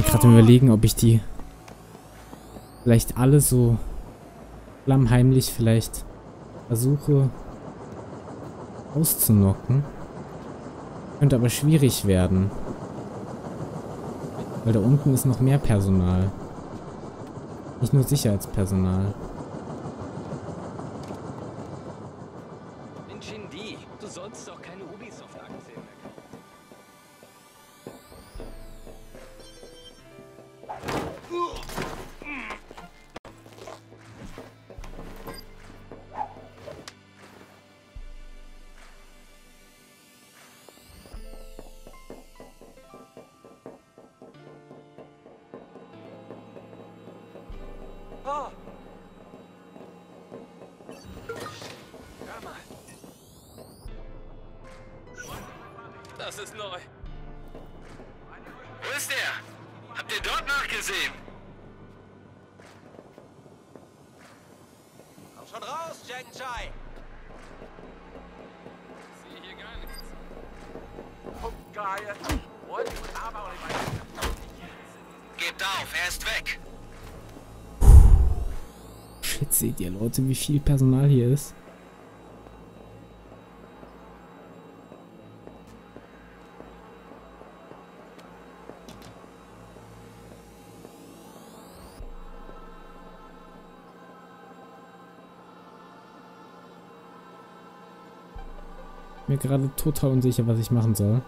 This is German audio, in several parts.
bin gerade überlegen, ob ich die vielleicht alle so flammheimlich vielleicht versuche auszunocken. Könnte aber schwierig werden. Weil da unten ist noch mehr Personal. Nicht nur Sicherheitspersonal. Das ist neu. Wo ist der? Habt ihr dort nachgesehen? Komm schon raus, Jack Chai. Sehe hier gar nichts. Oh, geil. Und aber auch nicht weiter. Gebt auf, er ist weg. Shit, seht ihr Leute, wie viel Personal hier ist? Mir gerade total unsicher, was ich machen soll.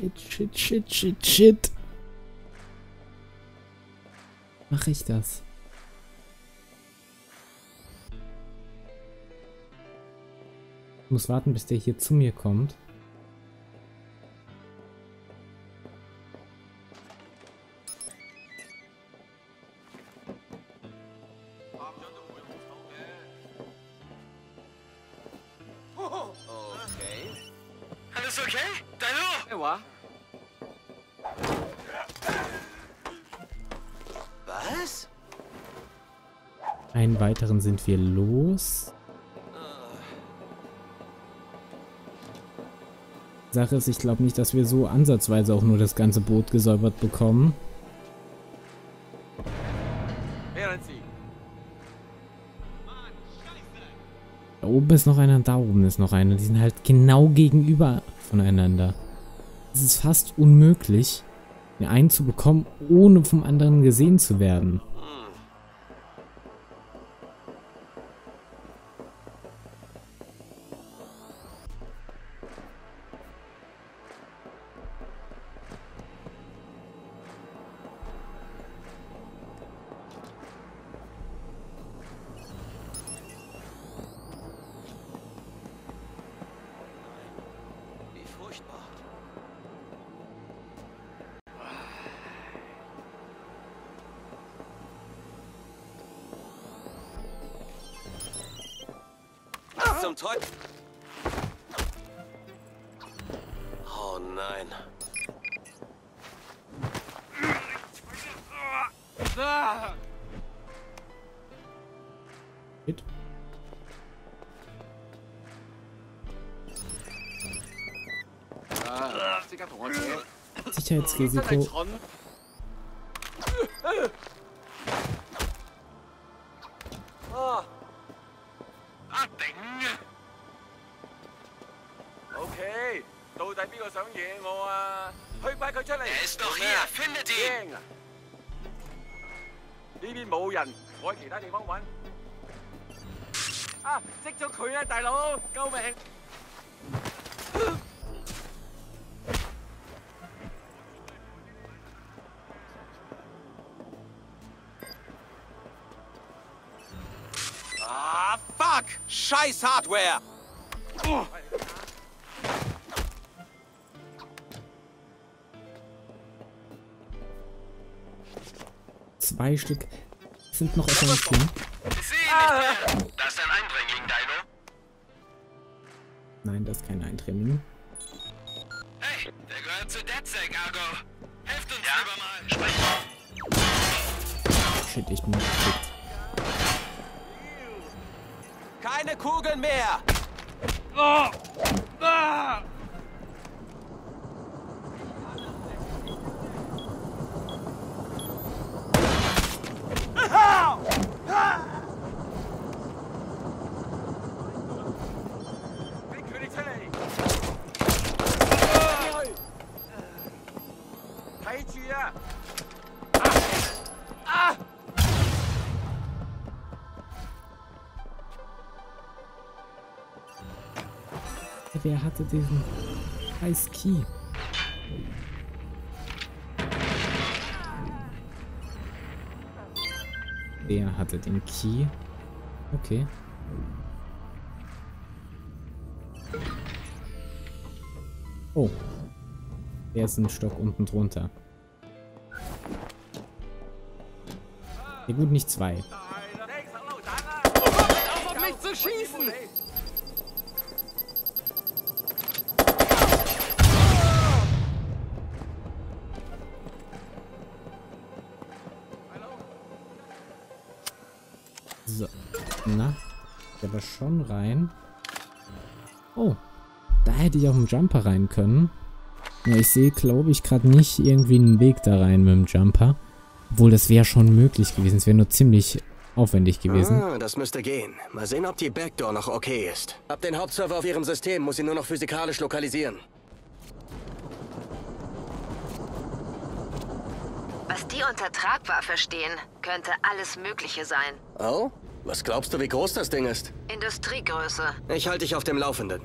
Shit, shit, shit, shit, shit. Mache ich das? Ich muss warten, bis der hier zu mir kommt. 話？Was? Einen weiteren sind wir los. Sache ist, ich glaube nicht, dass wir so ansatzweise auch nur das ganze Boot gesäubert bekommen. Da oben ist noch einer, da oben ist noch einer. Die sind halt genau gegenüber voneinander. Es ist fast unmöglich, den einen zu bekommen, ohne vom anderen gesehen zu werden. zum Teufel? Oh nein. Hit. Sicherheitsrisiko. 惊啊！呢边冇人，我喺其他地方揾。啊，识咗佢啊，大佬，救命！啊，fuck，scheiss hardware！Zwei Stück sind noch etwa nicht drin. Das ist ein Eindringling, Dino. Nein, das ist kein Eindringling. Hey, der gehört zu DedSec, Argo. Helft uns lieber mal. Sprich. Shit, ich bin geklickt. Keine Kugeln mehr! Bring 佢 Wer hatte diesen scheiß Key? Wer hatte den Key? Okay. Oh. Der ist ein Stock unten drunter. Ja gut, nicht zwei. Schon rein. Oh. Da hätte ich auch einen Jumper rein können. Ja, ich sehe, glaube ich, gerade nicht irgendwie einen Weg da rein mit dem Jumper. Obwohl, das wäre schon möglich gewesen. Es wäre nur ziemlich aufwendig gewesen. Ah, das müsste gehen. Mal sehen, ob die Backdoor noch okay ist. Hab den Hauptserver auf ihrem System, muss ihn nur noch physikalisch lokalisieren. Was die unter tragbar verstehen, könnte alles Mögliche sein. Oh? Was glaubst du, wie groß das Ding ist? Industriegröße. Ich halte dich auf dem Laufenden.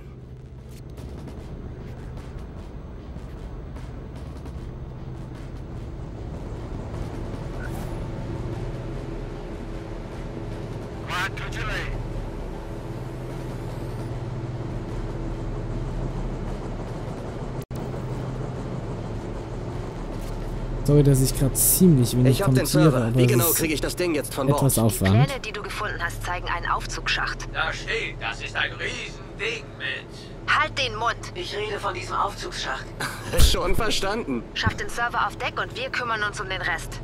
Sorry, dass ich gerade ziemlich wenig Ich hab den Server. Wie genau kriege ich das Ding jetzt von etwas Bord? Die Aufwand. Pläne, die du gefunden hast, zeigen einen Aufzugsschacht. Da steht, das ist ein Riesending mit. Halt den Mund! Ich rede von diesem Aufzugsschacht. Schon verstanden. Schaff den Server auf Deck und wir kümmern uns um den Rest.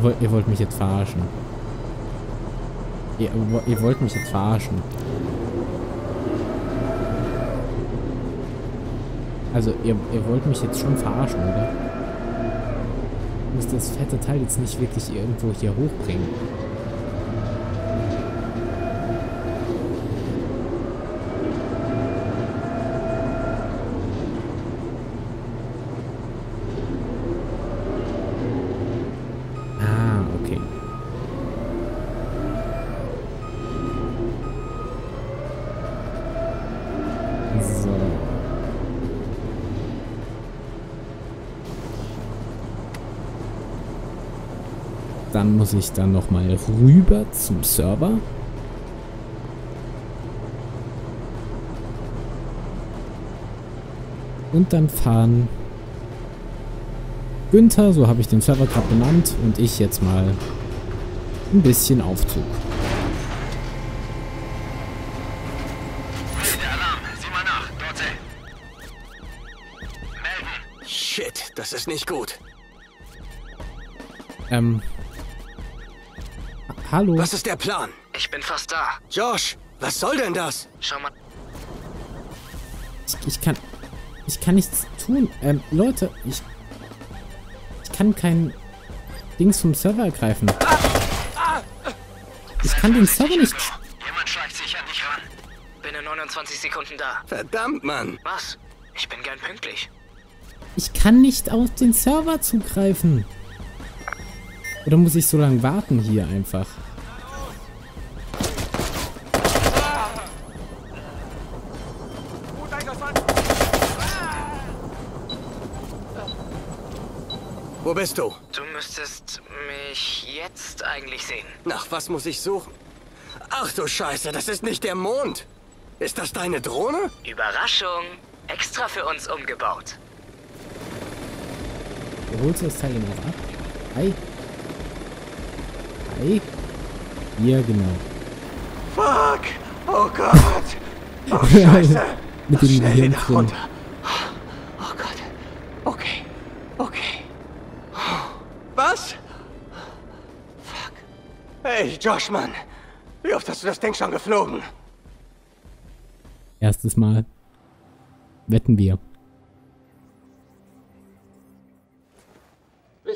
Woll- Ihr wollt mich jetzt verarschen. Ihr, ihr wollt mich jetzt verarschen. Also, ihr, ihr wollt mich jetzt schon verarschen, oder? Muss das fette Teil jetzt nicht wirklich irgendwo hier hochbringen. Dann muss ich dann nochmal rüber zum Server. Und dann fahren Günther, so habe ich den Server gerade benannt, und ich jetzt mal ein bisschen Aufzug. Shit, das ist nicht gut. Ähm. Ha- Hallo? Was ist der Plan? Ich bin fast da. Josh, was soll denn das? Schau mal. Ich, ich kann. Ich kann nichts tun. Ähm, Leute, ich. Ich kann kein Dings vom Server ergreifen. Ich kann den Server nicht. Jemand schleicht sich an dich ran. Bin in 29 Sekunden da. Verdammt, Mann. Was? Ich bin gern pünktlich. Ich kann nicht auf den Server zugreifen. Oder muss ich so lange warten hier einfach? Wo bist du? Du müsstest mich jetzt eigentlich sehen. Nach was muss ich suchen? Ach du Scheiße, das ist nicht der Mond. Ist das deine Drohne? Überraschung. Extra für uns umgebaut. Du holst das Teil noch ab. Hi. Hi. Ja, genau. Fuck! Oh Gott! Oh Scheiße! Mit dem Schnell Gehirn runter. Oh Gott. Okay. Okay. Was? Fuck. Hey, Josh, Mann. Wie oft hast du das Ding schon geflogen? Erstes Mal. Wetten wir.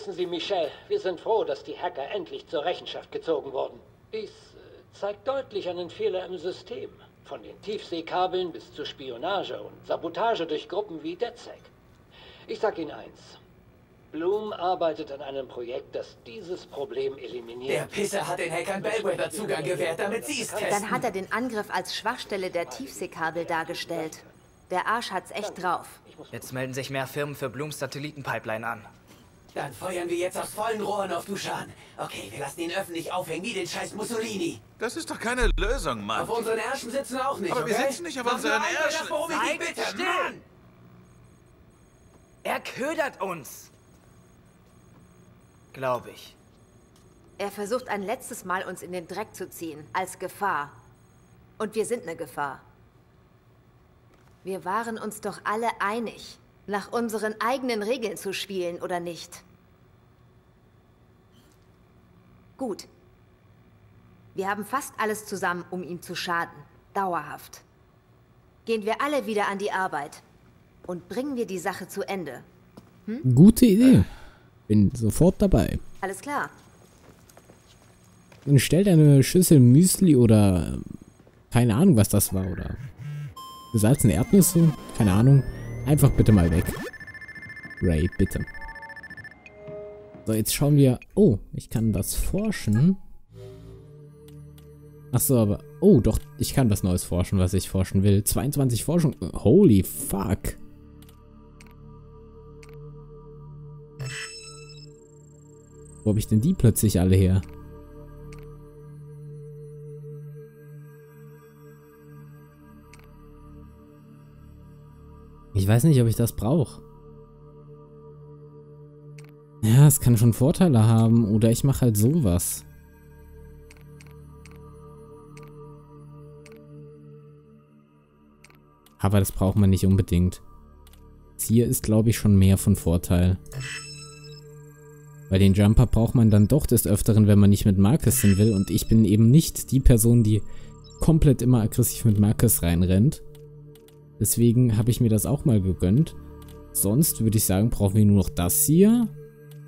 Wissen Sie, Michel, wir sind froh, dass die Hacker endlich zur Rechenschaft gezogen wurden. Dies äh, zeigt deutlich einen Fehler im System. Von den Tiefseekabeln bis zur Spionage und Sabotage durch Gruppen wie DedSec. Ich sag Ihnen eins. Bloom arbeitet an einem Projekt, das dieses Problem eliminiert. Der Pisser hat den Hackern Bellwether Zugang gewährt, damit sie es testen. Dann hat er den Angriff als Schwachstelle der Tiefseekabel dargestellt. Der Arsch hat's echt drauf. Jetzt melden sich mehr Firmen für Blooms Satellitenpipeline an. Dann feuern wir jetzt aus vollen Rohren auf Duschan. Okay, wir lassen ihn öffentlich aufhängen wie den scheiß Mussolini. Das ist doch keine Lösung, Mann. Auf unseren Ärschen sitzen auch nicht, Aber wir okay? sitzen nicht auf Mach unseren Ärschen. Das, worum ich bitte, still. Mann! Er ködert uns. Glaube ich. Er versucht ein letztes Mal, uns in den Dreck zu ziehen, als Gefahr. Und wir sind eine Gefahr. Wir waren uns doch alle einig, nach unseren eigenen Regeln zu spielen, oder nicht? Gut. Wir haben fast alles zusammen, um ihm zu schaden. Dauerhaft. Gehen wir alle wieder an die Arbeit. Und bringen wir die Sache zu Ende. Gute Idee. Bin sofort dabei. Alles klar. Und stell deine Schüssel Müsli oder äh, keine Ahnung, was das war, oder gesalzene Erdnüsse, keine Ahnung. Einfach bitte mal weg. Ray, bitte. So, jetzt schauen wir. Oh, ich kann was forschen. Ach so, aber. Oh, doch, ich kann was Neues forschen, was ich forschen will. 22 Forschung. Holy fuck. Wo habe ich denn die plötzlich alle her? Ich weiß nicht, ob ich das brauche. Es kann schon Vorteile haben. Oder ich mache halt sowas. Aber das braucht man nicht unbedingt. Hier ist, glaube ich, schon mehr von Vorteil. Bei den Jumper braucht man dann doch des Öfteren, wenn man nicht mit Marcus hin will. Und ich bin eben nicht die Person, die komplett immer aggressiv mit Marcus reinrennt. Deswegen habe ich mir das auch mal gegönnt. Sonst würde ich sagen, brauchen wir nur noch das hier.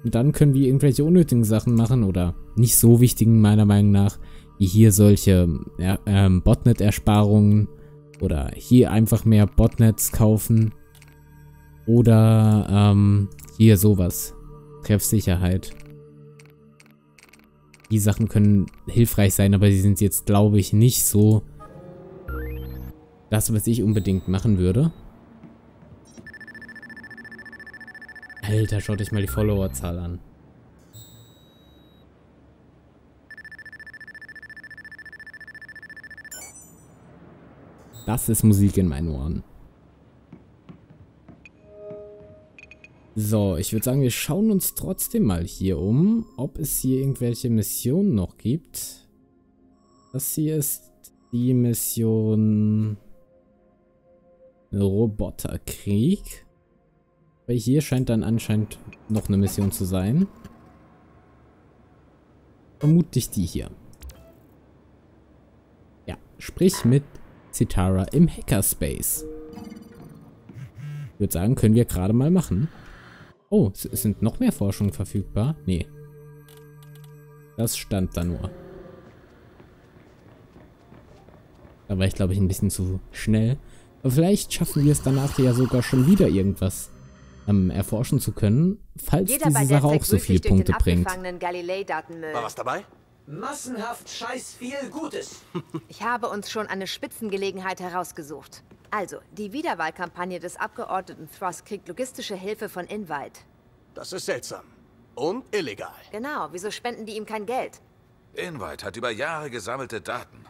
Und dann können wir irgendwelche unnötigen Sachen machen oder nicht so wichtigen meiner Meinung nach. Wie hier solche ja, ähm, Botnet-Ersparungen oder hier einfach mehr Botnets kaufen. Oder ähm, hier sowas. Treffsicherheit. Die Sachen können hilfreich sein, aber sie sind jetzt, glaube ich, nicht so das, was ich unbedingt machen würde. Alter, schaut euch mal die Followerzahl an. Das ist Musik in meinen Ohren. So, ich würde sagen, wir schauen uns trotzdem mal hier um, ob es hier irgendwelche Missionen noch gibt. Das hier ist die Mission Roboterkrieg. Weil hier scheint dann anscheinend noch eine Mission zu sein. Vermutlich die hier. Ja, sprich mit Citara im Hackerspace. Ich würde sagen, können wir gerade mal machen. Oh, es es sind noch mehr Forschungen verfügbar? Nee. Das stand da nur. Da war ich, glaube ich, ein bisschen zu schnell. Aber vielleicht schaffen wir es danach ja sogar schon wieder irgendwas ähm, erforschen zu können, falls Jeder diese Sache auch so viele Punkte bringt. War was dabei? Massenhaft scheiß viel Gutes. Ich habe uns schon eine Spitzengelegenheit herausgesucht. Also, die Wiederwahlkampagne des Abgeordneten Thruss kriegt logistische Hilfe von Invite. Das ist seltsam. Und illegal. Genau, wieso spenden die ihm kein Geld? Invite hat über Jahre gesammelte Daten.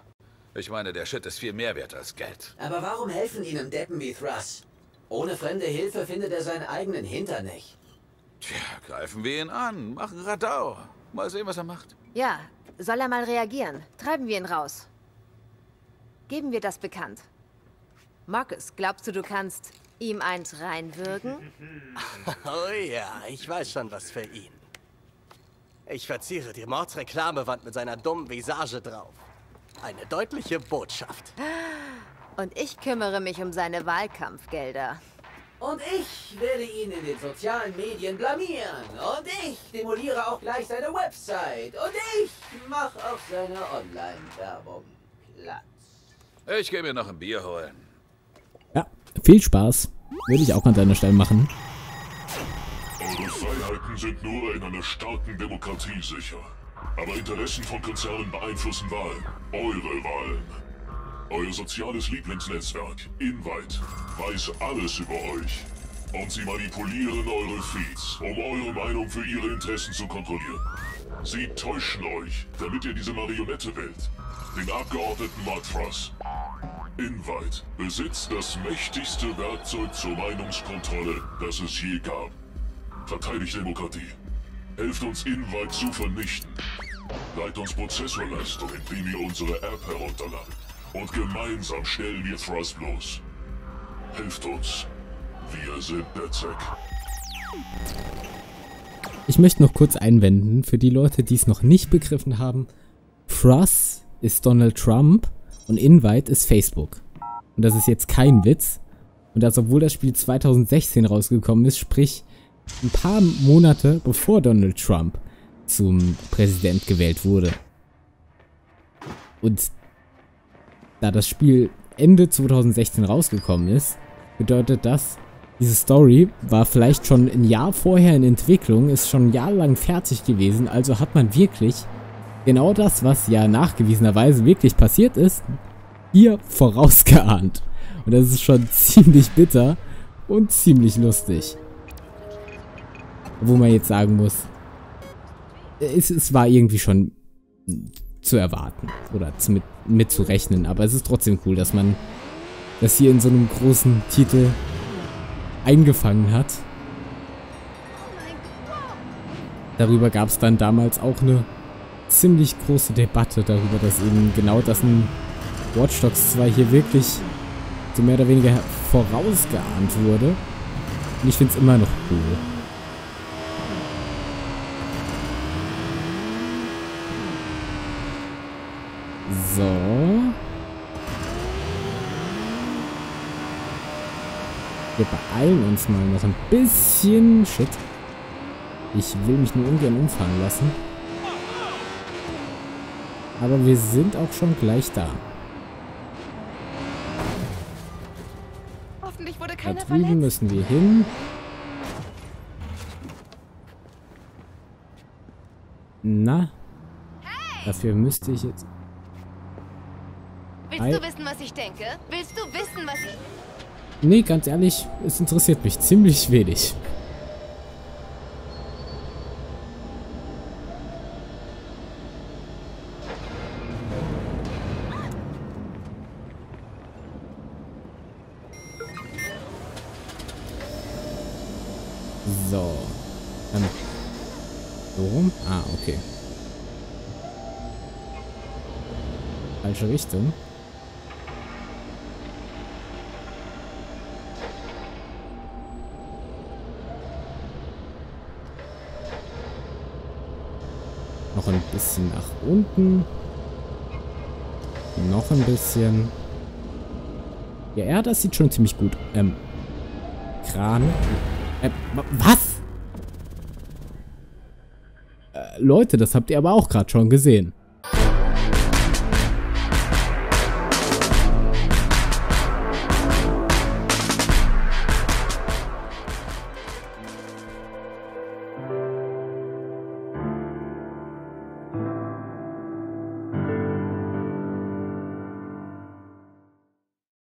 Ich meine, der Shit ist viel mehr wert als Geld. Aber warum helfen ihnen Deppen wie Thruss? Ohne fremde Hilfe findet er seinen eigenen Hintern nicht. Tja, greifen wir ihn an, machen Radau. Mal sehen, was er macht. Ja, soll er mal reagieren? Treiben wir ihn raus. Geben wir das bekannt. Marcus, glaubst du, du kannst ihm eins reinwürgen? Oh ja, ich weiß schon was für ihn. Ich verziere die Mordsreklamewand mit seiner dummen Visage drauf. Eine deutliche Botschaft. Und ich kümmere mich um seine Wahlkampfgelder. Und ich werde ihn in den sozialen Medien blamieren. Und ich demoliere auch gleich seine Website. Und ich mache auf seine Online-Werbung Platz. Ich gehe mir noch ein Bier holen. Ja, viel Spaß. Würde ich auch an deiner Stelle machen. Eure Freiheiten sind nur in einer starken Demokratie sicher. Aber Interessen von Konzernen beeinflussen Wahlen. Eure Wahlen. Euer soziales Lieblingsnetzwerk, Invite, weiß alles über euch. Und sie manipulieren eure Feeds, um eure Meinung für ihre Interessen zu kontrollieren. Sie täuschen euch, damit ihr diese Marionette wählt. Den Abgeordneten Matras. Invite besitzt das mächtigste Werkzeug zur Meinungskontrolle, das es je gab. Verteidigt Demokratie. Helft uns Invite zu vernichten. Leiht uns Prozessorleistung, indem ihr unsere App herunterladet. Und gemeinsam stellen wir Thrust bloß. Helft uns. Wir sind DedSec. Ich möchte noch kurz einwenden, für die Leute, die es noch nicht begriffen haben. Truss ist Donald Trump und Invite ist Facebook. Und das ist jetzt kein Witz. Und das, obwohl das Spiel 2016 rausgekommen ist, sprich ein paar Monate bevor Donald Trump zum Präsident gewählt wurde. Und da das Spiel Ende 2016 rausgekommen ist, bedeutet das, diese Story war vielleicht schon ein Jahr vorher in Entwicklung, ist schon ein Jahr lang fertig gewesen, also hat man wirklich genau das, was ja nachgewiesenerweise wirklich passiert ist, hier vorausgeahnt. Und das ist schon ziemlich bitter und ziemlich lustig. Wo man jetzt sagen muss, es, es war irgendwie schon zu erwarten oder zu mit, mitzurechnen, aber es ist trotzdem cool, dass man das hier in so einem großen Titel eingefangen hat. Darüber gab es dann damals auch eine ziemlich große Debatte darüber, dass eben genau das ein Watch Dogs 2 hier wirklich so mehr oder weniger vorausgeahnt wurde. Und ich finde es immer noch cool. So. Wir beeilen uns mal noch ein bisschen. Shit. Ich will mich nur ungern umfahren lassen. Aber wir sind auch schon gleich da. Hoffentlich wurde Da keiner drüben verletzt. müssen wir hin. Na? Dafür müsste ich jetzt... Willst du wissen, was ich denke? Willst du wissen, was ich... Nee, ganz ehrlich, es interessiert mich ziemlich wenig. So. Ähm. So rum? Ah, okay. Falsche Richtung. Noch ein bisschen nach unten. Noch ein bisschen. Ja, ja, das sieht schon ziemlich gut. Ähm. Kran. Äh, wa- was? Äh, Leute, das habt ihr aber auch gerade schon gesehen.